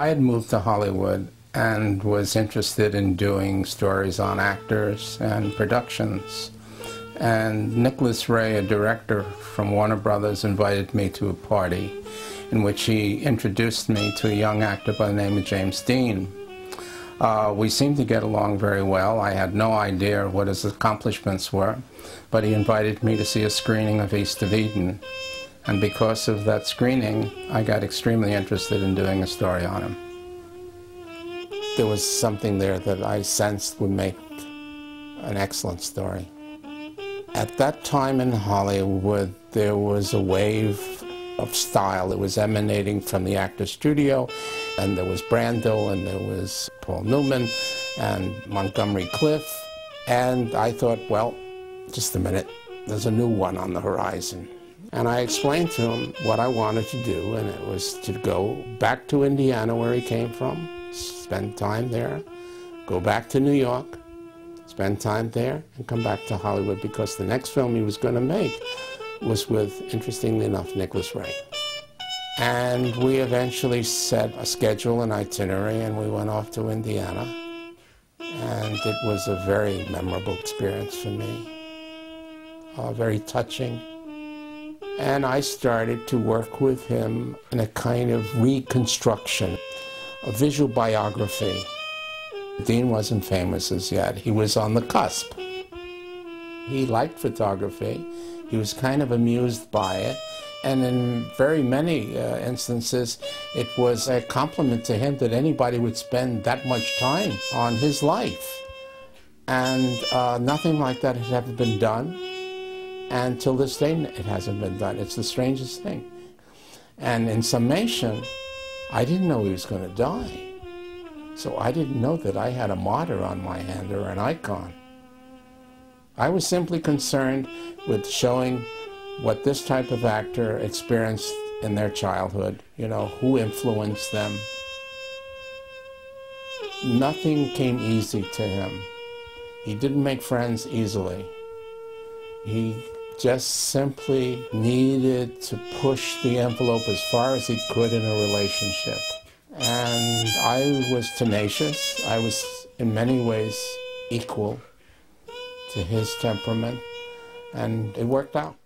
I had moved to Hollywood and was interested in doing stories on actors and productions. And Nicholas Ray, a director from Warner Brothers, invited me to a party in which he introduced me to a young actor by the name of James Dean. Uh, we seemed to get along very well. I had no idea what his accomplishments were, but he invited me to see a screening of East of Eden. And because of that screening, I got extremely interested in doing a story on him. There was something there that I sensed would make an excellent story. At that time in Hollywood, there was a wave of style. It was emanating from the actor studio, and there was Brando, and there was Paul Newman, and Montgomery Clift. And I thought, well, just a minute, there's a new one on the horizon. And I explained to him what I wanted to do, and it was to go back to Indiana, where he came from, spend time there, go back to New York, spend time there, and come back to Hollywood because the next film he was going to make was with, interestingly enough, Nicholas Ray. And we eventually set a schedule and itinerary, and we went off to Indiana. And it was a very memorable experience for me, uh, very touching. And I started to work with him in a kind of reconstruction, a visual biography. Dean wasn't famous as yet. He was on the cusp. He liked photography. He was kind of amused by it. And in very many uh, instances, it was a compliment to him that anybody would spend that much time on his life. And uh, nothing like that had ever been done. And till this day, it hasn't been done. It's the strangest thing. And in summation, I didn't know he was going to die. So I didn't know that I had a martyr on my hand or an icon. I was simply concerned with showing what this type of actor experienced in their childhood, you know, who influenced them. Nothing came easy to him. He didn't make friends easily. He just simply needed to push the envelope as far as he could in a relationship. And I was tenacious. I was in many ways equal to his temperament, and it worked out.